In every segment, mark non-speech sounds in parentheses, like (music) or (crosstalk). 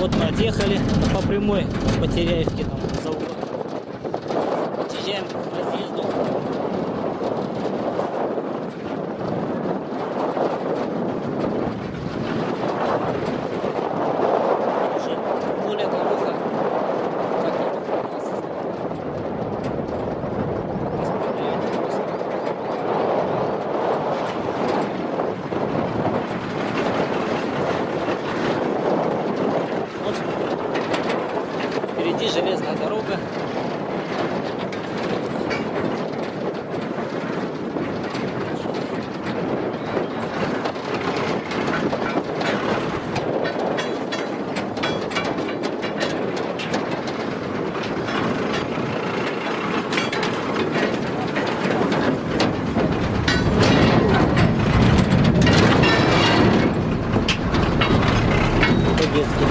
Вот мы отъехали по прямой по Теряевке там за углом. Подъезжаем к разъезду. Уже более дорога, как и у нас. Распределение просто. Вот впереди железная дорога. По-детски.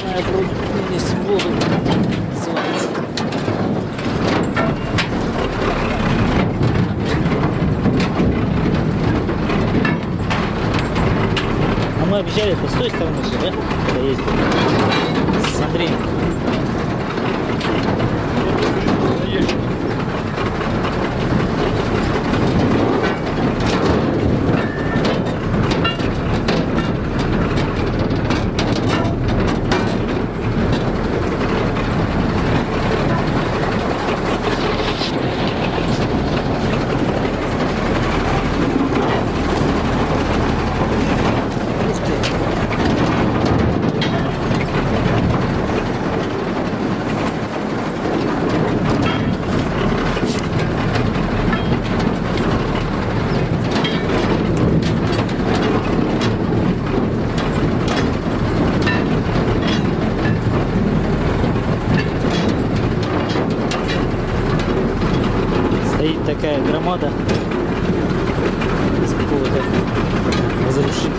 Знаю, вроде здесь воду называется. А мы объезжали это с той стороны же, да? Когда ездили. С Андреем. Ух ты. Стоит такая громада из какого-то разрушителя.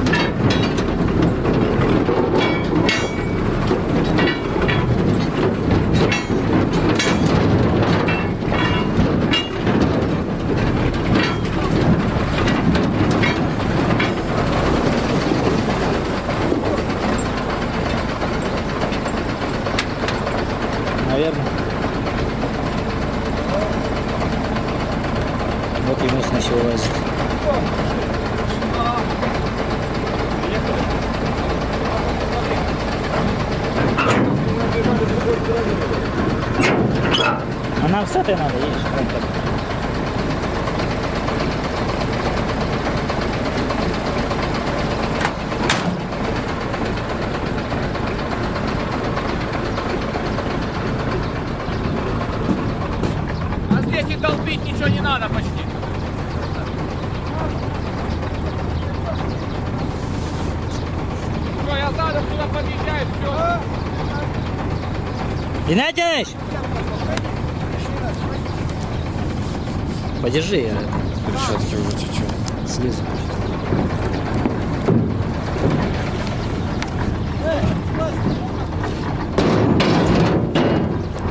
Наверное. Вот и мост начал лазить. А нам с этой надо, видишь? вон как. А здесь и долбить ничего не надо почти. Все, я задом сюда подъезжаю, все. Геннадьевич! Подержи, я Перчатки уже чуть-чуть. слезу.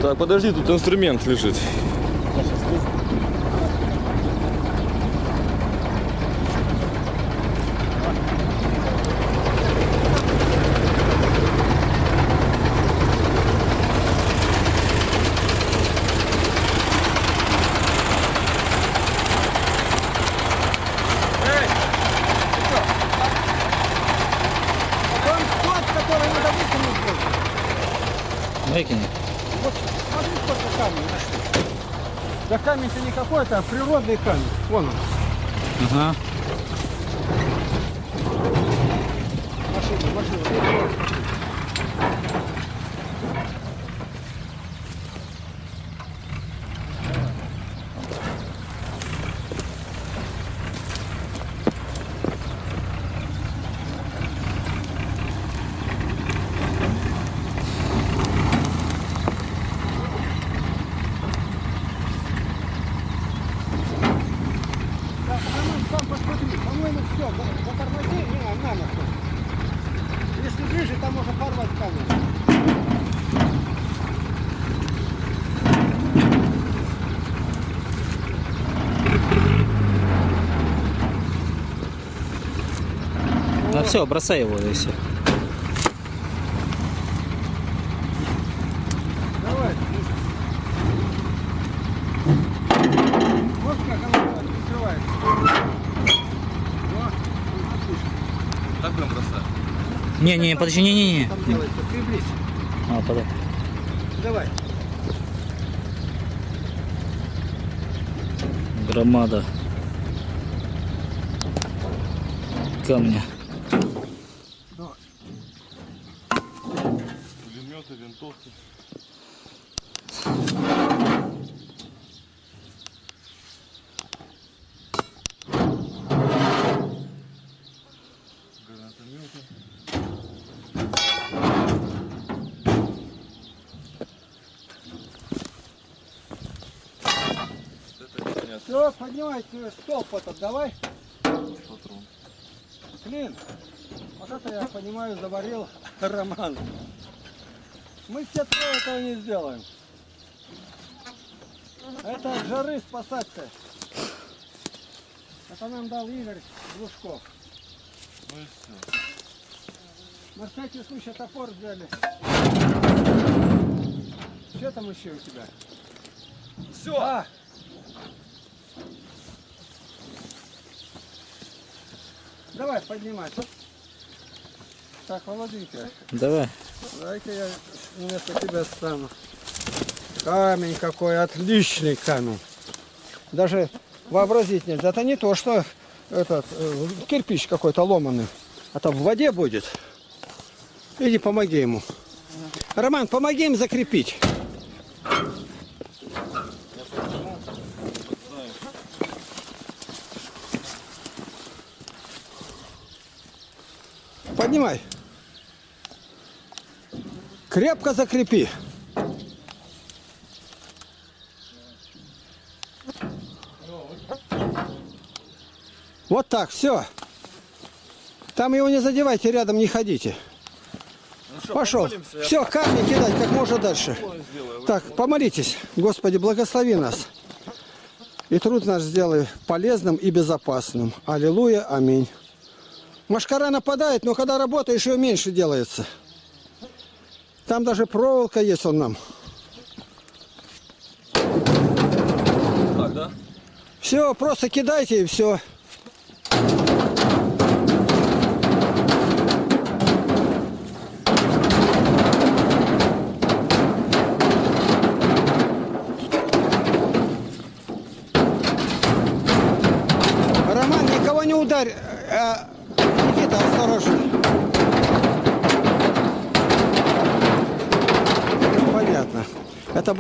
Так, подожди, тут инструмент лежит. Эй, Там тот, который надо выкинуть был. Выкини. Вот смотри, сколько камень нашли. Да а природный камень. Вон он. Ага. Машина, машина. Да, по-моему, сам посмотри, по-моему, все, затормози, не, на нахуй. Если ближе, там Все, бросай его и все. Давай. Вот как оно открывается. Так прям бросать. Не, не, подожди, не, не, не. Там делается. Приблизь. А, подай. Давай. Громада камня. Все, поднимайте столб этот, давай. Патрон. Клин. Вот это, я понимаю, заварил (laughs) Роман. Мы все трое этого не сделаем. Это от жары спасаться. Это нам дал Игорь Глушков. Ну и все. На всякий случай топор взяли. Что там еще у тебя? Все! А! Давай, поднимай. Так, Володенька, Давай. дай-ка я вместо тебя стану. Камень какой, отличный камень. Даже вообразить нельзя. Это не то, что этот э, кирпич какой-то ломаный. Это в воде будет. Иди помоги ему. Роман, помоги им закрепить. Поднимай. Крепко закрепи. Вот так, все. Там его не задевайте, рядом не ходите. Ну что, Пошел. помолимся? Все, камни кидать как можно дальше. Так, помолитесь. Господи, благослови нас. И труд наш сделай полезным и безопасным. Аллилуйя, аминь. Машкара нападает, но когда работаешь, ее меньше делается. Там даже проволока есть он нам. Так, да? Все, просто кидайте и все.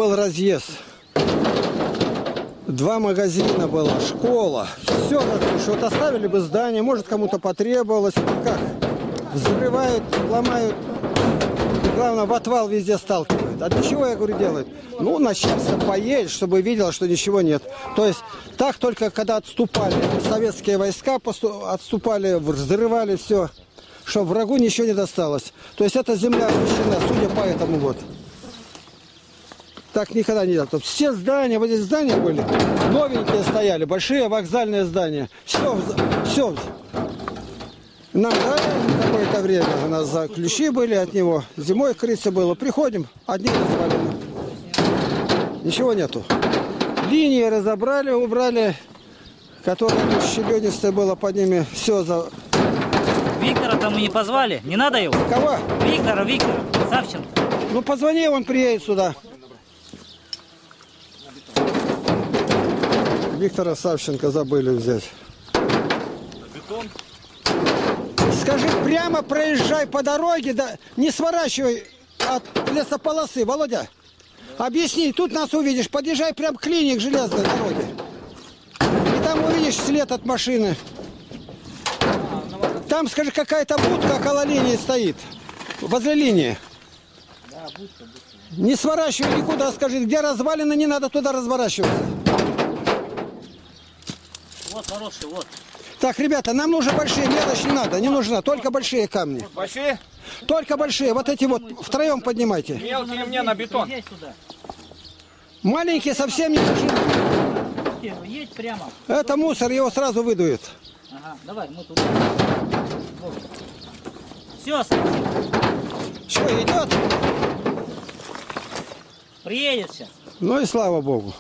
Был разъезд. Два магазина было, школа. Все разрушили. Вот оставили бы здание, может кому-то потребовалось. Как? Взрывают, ломают. И главное, в отвал везде сталкивают. А для чего, я говорю, делают? Ну, начальство поедет, чтобы видело, что ничего нет. То есть, так только когда отступали советские войска, отступали, взрывали все, чтобы врагу ничего не досталось. То есть, эта земля защищена, судя по этому вот. Так никогда не делал. Все здания, вот здесь здания были, новенькие стояли, большие вокзальные здания. Все, все. Нам дали какое-то время, у нас за ключи были от него, зимой крыться было. Приходим, одни развалины. Ничего нету. Линии разобрали, убрали, которые щебенистое было под ними. Все за... Виктора там не позвали. Не надо его? Кого? Виктора, Виктора, Савченко. Ну позвони, он приедет сюда. Виктора Савченко забыли взять. Бетон. Скажи, прямо проезжай по дороге, да не сворачивай от лесополосы, Володя. Объясни, тут нас увидишь, подъезжай прям к линии к железной дороге. И там увидишь след от машины. Там, скажи, какая-то будка около линии стоит. Возле линии. Не сворачивай никуда, скажи, где развалины, не надо туда разворачиваться. Вот хороший, вот. Так, ребята, нам нужны большие, мелочь не надо, не нужна, только большие камни. Большие? Только большие, вот эти вот, втроем поднимайте. Мелкие мне на бетон. Маленькие совсем не нужны. Едь прямо. Это мусор, его сразу выдует. Ага, давай, мы туда. Все, Что, идет? приедет сейчас. Ну и слава богу.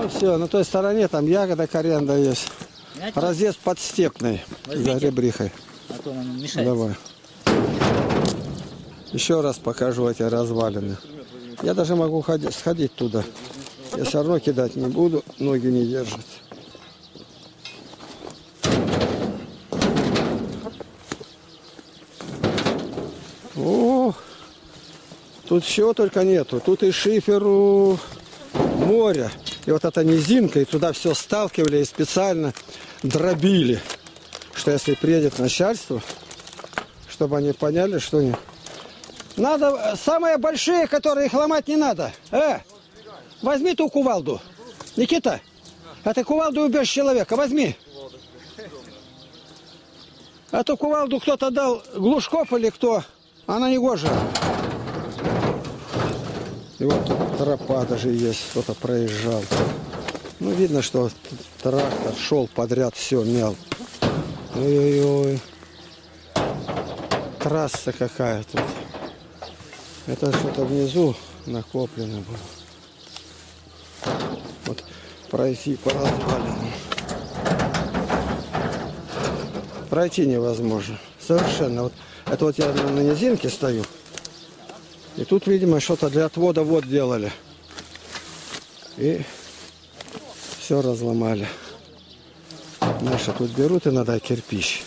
Ну все, на той стороне там ягода коренда есть. Знаете, Разъезд подстепный за ребрихой. а то нам мешает. Давай. Еще раз покажу эти развалины. Я даже могу ходи- сходить туда. Я все равно кидать не буду, ноги не держат. О, тут чего только нету. Тут и шиферу море. И вот эта низинка, и туда все сталкивали и специально дробили. Что если приедет начальство, чтобы они поняли, что не... Надо самые большие, которые их ломать не надо. Э, возьми ту кувалду. Никита, это кувалду убьешь человека, возьми. Эту кувалду кто-то дал, Глушков или кто, она не гожа. И вот тропа даже есть, кто-то проезжал. Ну, видно, что трактор шел подряд, все мял. Ой-ой-ой. Трасса какая тут. Это что-то внизу накоплено было. Вот пройти по развалинам. Пройти невозможно. Совершенно. Вот, это вот я на низинке стою. И тут, видимо, что-то для отвода вод делали. И все разломали. Наши тут берут иногда кирпич.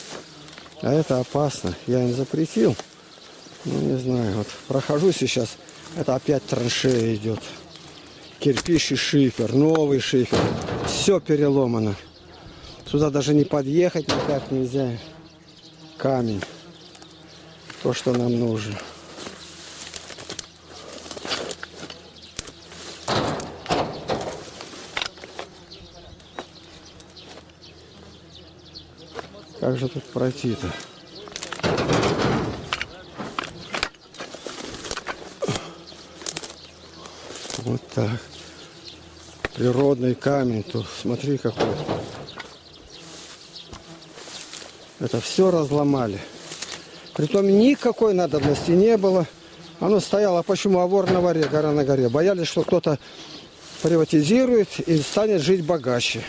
А это опасно. Я им запретил. Ну, не знаю. Вот прохожу сейчас. Это опять траншея идет. Кирпич и шифер. Новый шифер. Все переломано. Сюда даже не подъехать никак нельзя. Камень. То, что нам нужно. Как же тут пройти-то? Вот так. Природный камень. Тут смотри какой. Это все разломали. Притом никакой надобности не было. Оно стояло, почему Авор на воре, гора на горе. Боялись, что кто-то приватизирует и станет жить богаче.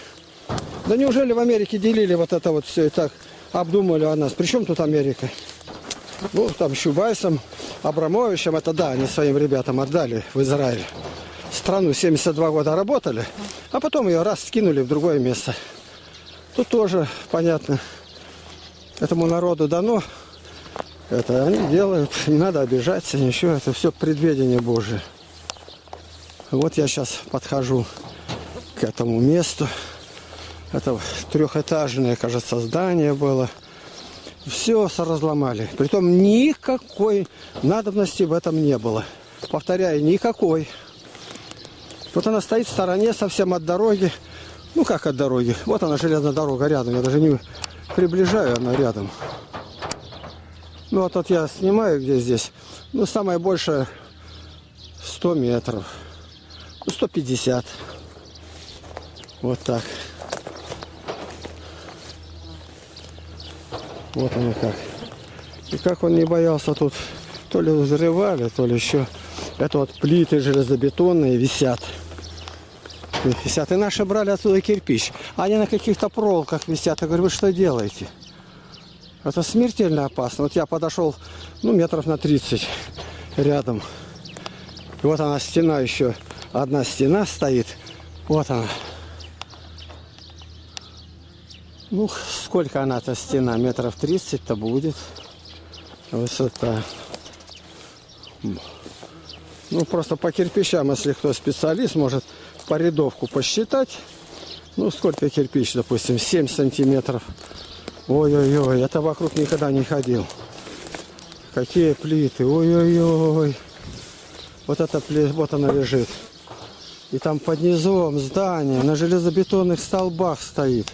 Да неужели в Америке делили вот это вот все и так обдумали о нас? Причем тут Америка? Ну, там Щубайсом, Абрамовичем, это да, они своим ребятам отдали в Израиль. Страну 72 года работали, а потом ее раз скинули в другое место. Тут тоже, понятно, этому народу дано. Это они делают, не надо обижаться, ничего, это все предведение Божие. Вот я сейчас подхожу к этому месту. Это трехэтажное, кажется, здание было. Все разломали. Притом никакой надобности в этом не было. Повторяю, никакой. Вот она стоит в стороне совсем от дороги. Ну как от дороги? Вот она железная дорога рядом. Я даже не приближаю, она рядом. Ну вот тут я снимаю, где здесь. Ну самое большее 100 метров. Ну 150. Вот так. Вот они как. И как он не боялся тут, то ли взрывали, то ли еще. Это вот плиты железобетонные висят. Висят. И наши брали отсюда кирпич. Они на каких-то проволоках висят. Я говорю, вы что делаете? Это смертельно опасно. Вот я подошел, ну, метров на 30 рядом. И вот она стена еще. Одна стена стоит. Вот она. Ну, сколько она-то стена? Метров 30-то будет. Высота. Ну, просто по кирпичам, если кто специалист, может по рядовку посчитать. Ну, сколько кирпич, допустим, 7 сантиметров. Ой-ой-ой, это вокруг никогда не ходил. Какие плиты, ой-ой-ой. Вот эта плита, вот она лежит. И там под низом здание на железобетонных столбах стоит.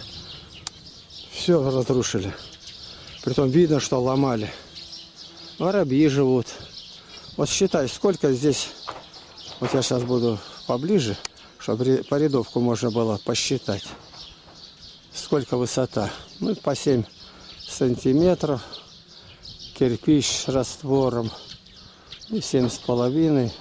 Все разрушили. Притом видно, что ломали. Воробьи живут. Вот считай, сколько здесь... Вот я сейчас буду поближе, чтобы по рядовку можно было посчитать. Сколько высота? Ну, по 7 сантиметров. Кирпич с раствором. И семь с половиной.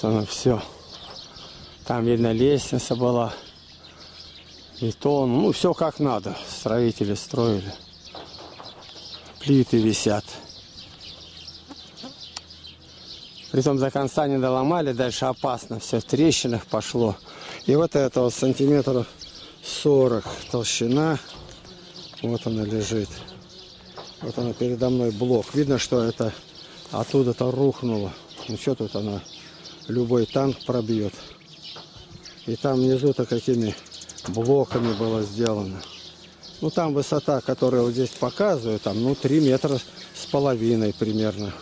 Вот оно все. Там видно лестница была. Бетон. Ну, все как надо. Строители строили. Плиты висят. Притом до конца не доломали, дальше опасно. Все в трещинах пошло. И вот это вот сантиметров 40 толщина. Вот она лежит. Вот она передо мной блок. Видно, что это оттуда-то рухнуло. Ну что тут она? Любой танк пробьет. И там внизу-то какими блоками было сделано. Ну там высота, которая вот здесь показываю, там ну 3 метра с половиной примерно.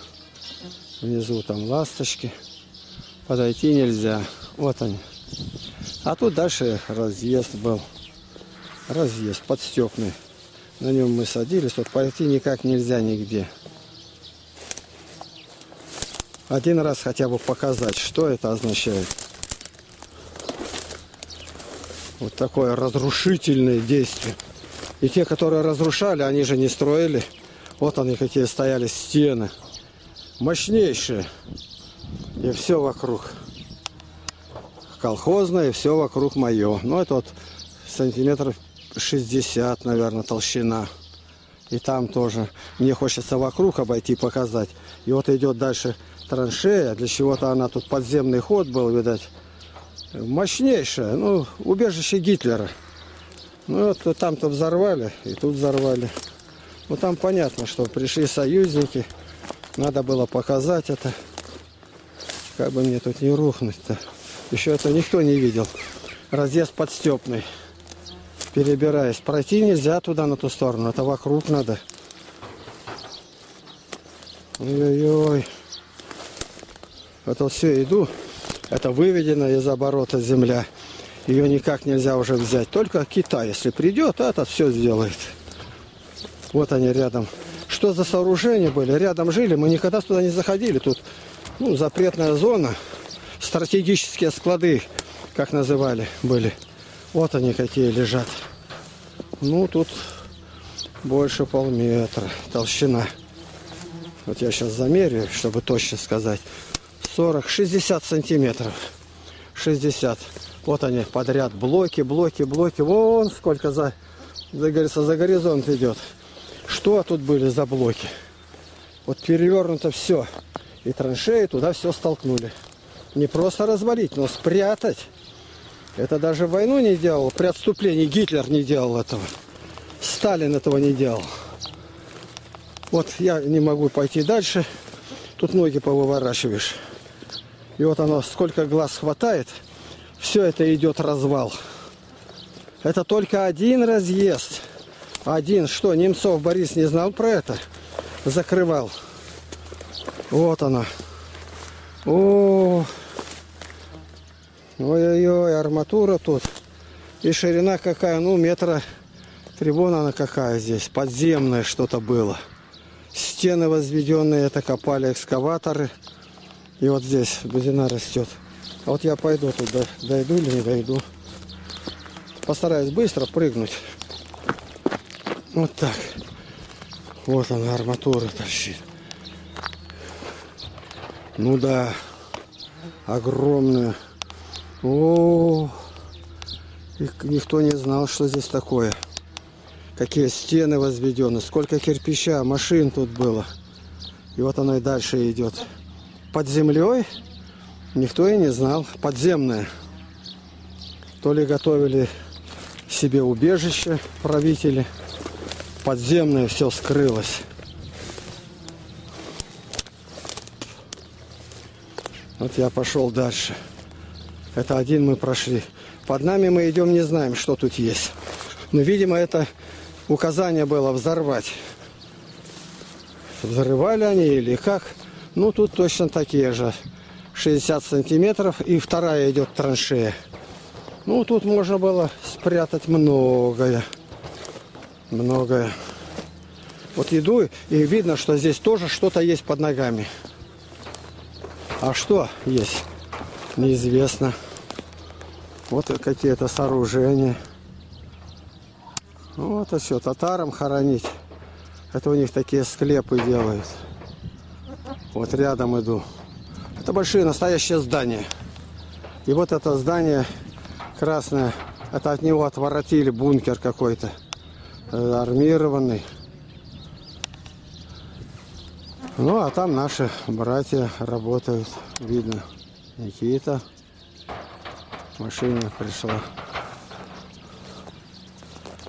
Внизу там ласточки. Подойти нельзя. Вот они. А тут дальше разъезд был. Разъезд подстепный. На нем мы садились. Вот пойти никак нельзя нигде. Один раз хотя бы показать, что это означает. Вот такое разрушительное действие. И те, которые разрушали, они же не строили. Вот они какие стояли стены. Мощнейшие. И все вокруг. Колхозное, и все вокруг мое. Ну, это вот сантиметров 60, наверное, толщина. И там тоже. Мне хочется вокруг обойти, показать. И вот идет дальше траншея. Для чего-то она тут подземный ход был, видать. Мощнейшая. Ну, убежище Гитлера. Ну, вот там-то взорвали, и тут взорвали. Ну, там понятно, что пришли союзники. Надо было показать это. Как бы мне тут не рухнуть-то. Еще это никто не видел. Разъезд подстепный. Перебираясь. Пройти нельзя туда, на ту сторону. Это вокруг надо. Ой-ой-ой. Это все иду. Это выведено из оборота земля. Ее никак нельзя уже взять. Только Китай, если придет, этот все сделает. Вот они рядом. Что за сооружения были? Рядом жили. Мы никогда туда не заходили. Тут ну, запретная зона. Стратегические склады, как называли, были. Вот они какие лежат. Ну, тут больше полметра толщина. Вот я сейчас замерю, чтобы точно сказать. 40, 60 сантиметров. 60. Вот они подряд. Блоки, блоки, блоки. Вон сколько за, за, говорится, за горизонт идет. Что тут были за блоки? Вот перевернуто все. И траншеи туда все столкнули. Не просто развалить, но спрятать. Это даже войну не делал. При отступлении Гитлер не делал этого. Сталин этого не делал. Вот я не могу пойти дальше. Тут ноги повыворачиваешь. И вот оно, сколько глаз хватает, все это идет развал. Это только один разъезд. Один. Что, Немцов Борис не знал про это? Закрывал. Вот она. О, Ой-ой-ой, арматура тут. И ширина какая, ну, метра трибуна она какая здесь. Подземное что-то было. Стены возведенные, это копали экскаваторы. И вот здесь бузина растет. А вот я пойду туда, дойду или не дойду. Постараюсь быстро прыгнуть. Вот так. Вот она, арматура торчит. Ну да, огромная. О, никто не знал, что здесь такое. Какие стены возведены, сколько кирпича, машин тут было. И вот оно и дальше идет под землей никто и не знал. Подземное. То ли готовили себе убежище правители. Подземное все скрылось. Вот я пошел дальше. Это один мы прошли. Под нами мы идем, не знаем, что тут есть. Но, видимо, это указание было взорвать. Взрывали они или как? Ну, тут точно такие же. 60 сантиметров. И вторая идет траншея. Ну, тут можно было спрятать многое. Многое. Вот иду, и видно, что здесь тоже что-то есть под ногами. А что есть? Неизвестно. Вот какие-то сооружения. Вот и все, татарам хоронить. Это у них такие склепы делают. Вот рядом иду. Это большие настоящие здания. И вот это здание красное, это от него отворотили бункер какой-то. э, Армированный. Ну, а там наши братья работают. Видно. Никита. Машина пришла.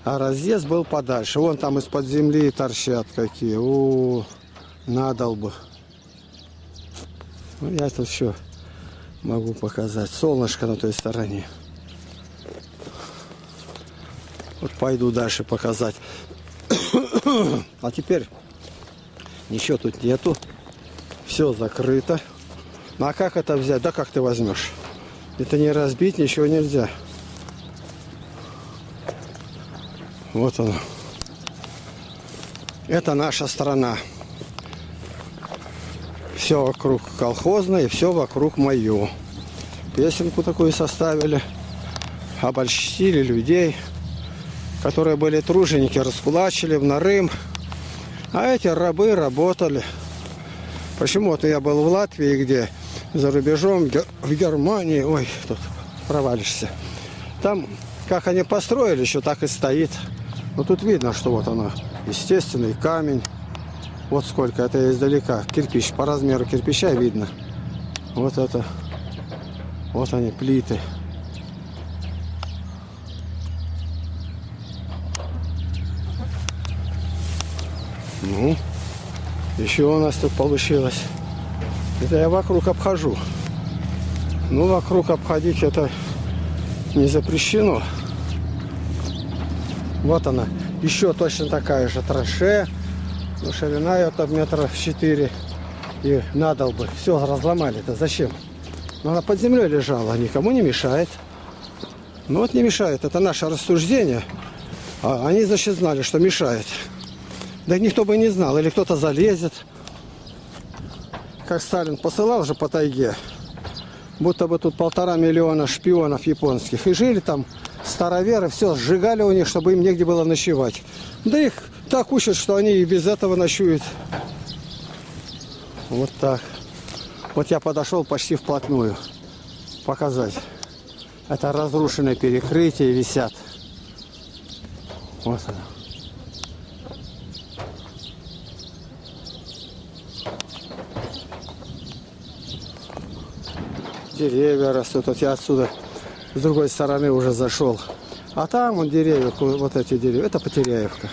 А разъезд был подальше. Вон там из-под земли торчат какие. У, надал бы. Ну, я тут еще могу показать. Солнышко на той стороне. Вот пойду дальше показать. (coughs) А теперь ничего тут нету. Все закрыто. Ну а как это взять? Да как ты возьмешь? Это не разбить, ничего нельзя. Вот оно. Это наша страна. Все вокруг колхозное, все вокруг мое. Песенку такую составили. Обольстили людей, которые были труженики, раскулачили в Нарым. А эти рабы работали. Почему-то я был в Латвии, где за рубежом, в Германии, ой, тут провалишься. Там, как они построили, еще так и стоит. Но тут видно, что вот оно, естественный камень. Вот сколько, это издалека. Кирпич, по размеру кирпича видно. Вот это, вот они, плиты. Ну, еще у нас тут получилось. Это я вокруг обхожу. Ну, вокруг обходить это не запрещено. Вот она. Еще точно такая же траншея. Ну, ширина это метров 4. И надо бы. Все разломали. Это зачем? Но она под землей лежала. Никому не мешает. Ну вот не мешает. Это наше рассуждение. А они, значит, знали, что мешает. Да никто бы не знал. Или кто-то залезет. Как Сталин посылал же по тайге. Будто бы тут полтора миллиона шпионов японских. И жили там староверы. Все, сжигали у них, чтобы им негде было ночевать. Да их так учат, что они и без этого ночуют. Вот так. Вот я подошел почти вплотную. Показать. Это разрушенные перекрытия висят. Вот оно. Деревья растут. Вот я отсюда с другой стороны уже зашел. А там вон деревья, вот эти деревья. Это Потеряевка.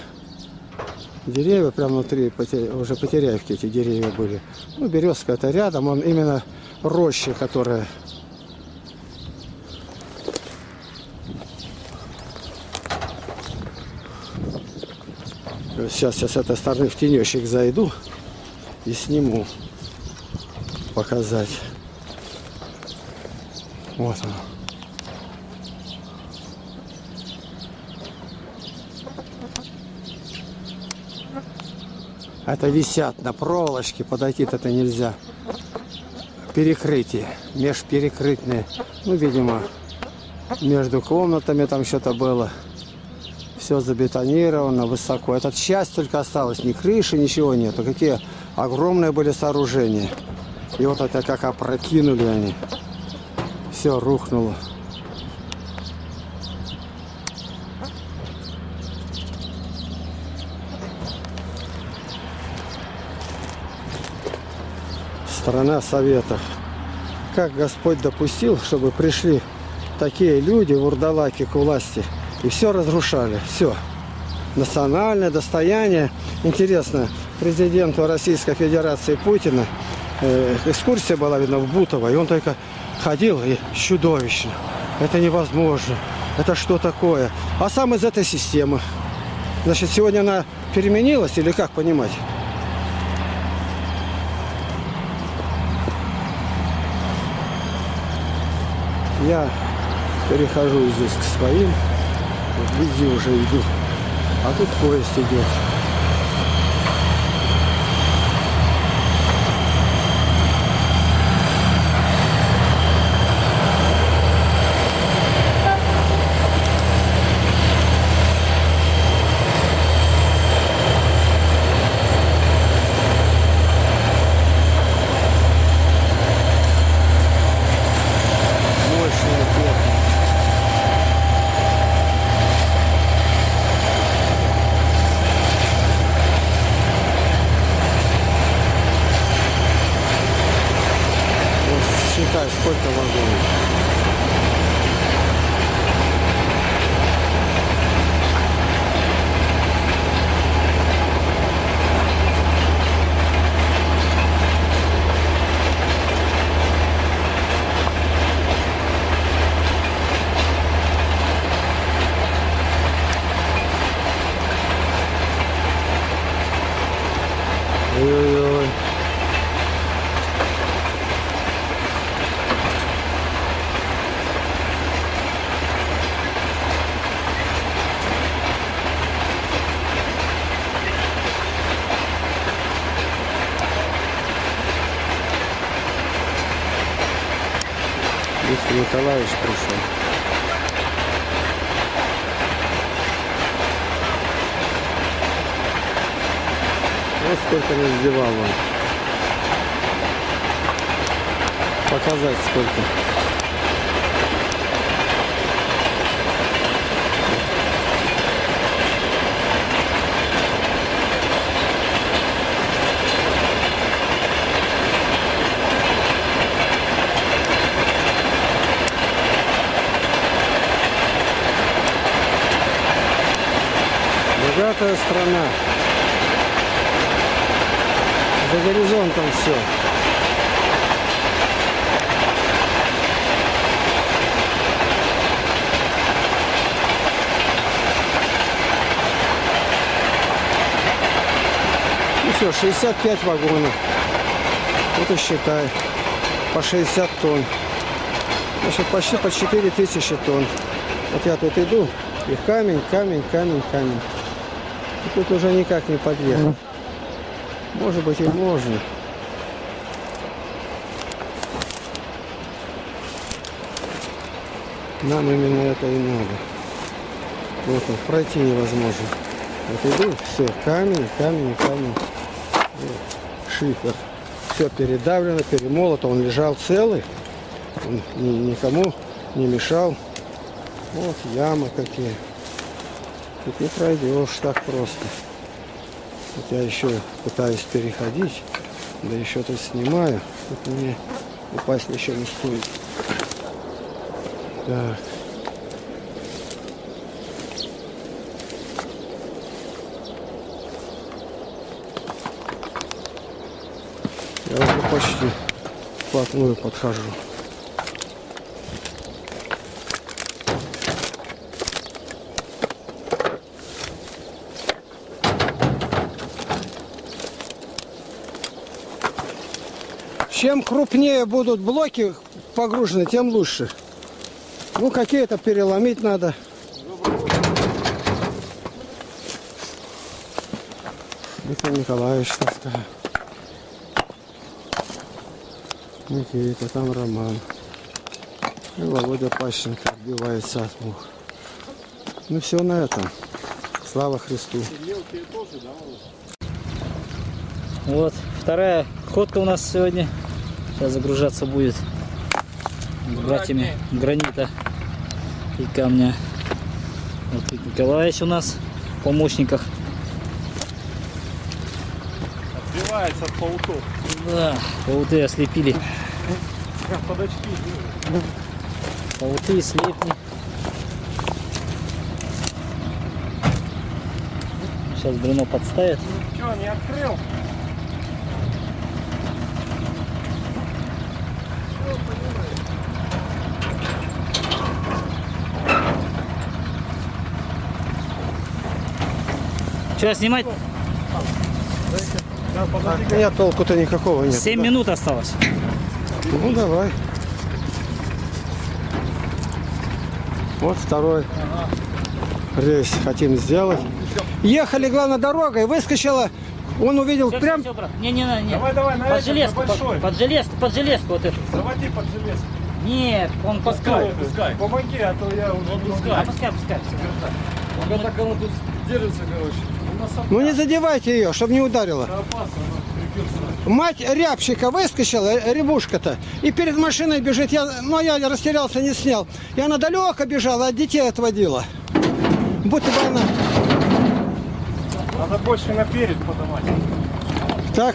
Деревья прямо внутри, уже Потеряевки эти деревья были. Ну, березка это рядом, он именно роща, которая Сейчас я с этой стороны в тенечек зайду и сниму. Показать. Вот оно. Это висят на проволочке, подойти-то это нельзя. Перекрытие, межперекрытные. Ну, видимо, между комнатами там что-то было. Все забетонировано высоко. Этот часть только осталось, ни крыши, ничего нету. Какие огромные были сооружения. И вот это как опрокинули они. Все рухнуло. Страна Советов. Как Господь допустил, чтобы пришли такие люди, вурдалаки к власти, и все разрушали, все. Национальное достояние. Интересно, президенту Российской Федерации Путина э, экскурсия была, видно, в Бутово, и он только ходил и чудовищно. Это невозможно. Это что такое? А сам из этой системы. Значит, сегодня она переменилась или как понимать? Я Перехожу здесь к своим. Вот везде уже иду. А тут поезд идет. Мощная техника. Вот считай, сколько вагонов. Ой-ой-ой. Виктор Николаевич пришел. Вот сколько раздевал он. Сколько. Богатая страна. За горизонтом все. Все, 65 вагонов. И считай. По 60 тонн. Значит, почти по 4 тысячи тонн. Вот я тут иду, и камень, камень, камень, камень. И тут уже никак не подъехать. Может быть и можно. Нам именно это и надо. Вот он, пройти невозможно. Вот иду, все, камень, камень, камень. Шифер. Все передавлено, перемолото. Он лежал целый. Он ни- никому не мешал. Вот ямы какие. Тут не пройдешь так просто. Вот я еще пытаюсь переходить, да еще тут снимаю. Тут мне упасть еще не стоит. Так. Я уже почти вплотную подхожу. Чем крупнее будут блоки погружены, тем лучше. Ну, какие-то переломить надо. Виктор Николаевич, так сказать. Никита, там Роман. И Володя Пащенко отбивается от мух. Ну все на этом. Слава Христу. Вот, вторая ходка у нас сегодня. Сейчас загружаться будет братьями гранита и камня. Вот Вик Николаевич у нас в помощниках. Отбивается от пауков. Да, пауты ослепили. Под очки. Пауты, слепни. Сейчас Бруно подставит. Че, не открыл? Что, снимать? От меня толку-то никакого нет. 7 минут осталось. Ну давай. Вот второй рейс хотим сделать. Ехали, главное, дорогой, выскочила. Он увидел Всё, прям... всё, всё, брат. Не-не-не. не. Давай, давай, на под этот, железку, на большой. под, под железку, под железку вот эту. Заводи под железку. Нет, он пускай. пускай. Помоги, а то я уже... пускай. А пускай, пускай. пускай. Пока так оно тут держится, короче. Ну не задевайте ее, чтобы не ударила. Опасно, она. Мать рябчика выскочила, э, рябушка-то, и перед машиной бежит. Я, ну, я растерялся, не снял. И она далеко бежала, от детей отводила. Будто бы она... Надо больше наперед подавать. Так,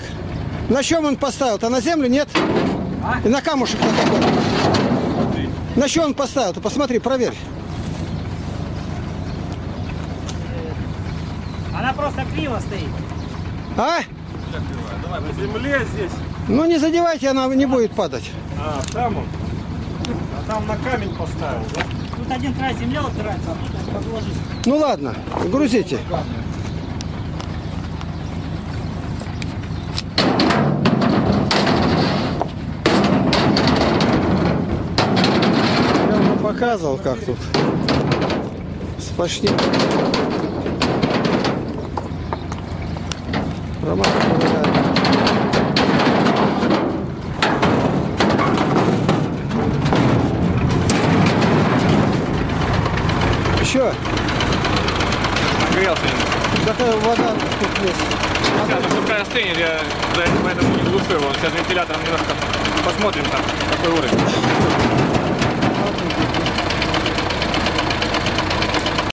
на чем он поставил-то? На землю? Нет? И на камушек на какой? На что он поставил-то? Посмотри, проверь. Она просто криво стоит. А? На земле здесь. Ну не задевайте, она не будет падать. А, там он. А там на камень поставил, да? Тут один край земля упирается, а тут подложить. Ну ладно, грузите. Я вам показывал, как тут. Сплошник. Роман Еще. Нагрелся. Такая вода тут есть. Сейчас пускай остынет, я поэтому не глушу его. Сейчас вентилятором немножко посмотрим там, какой уровень.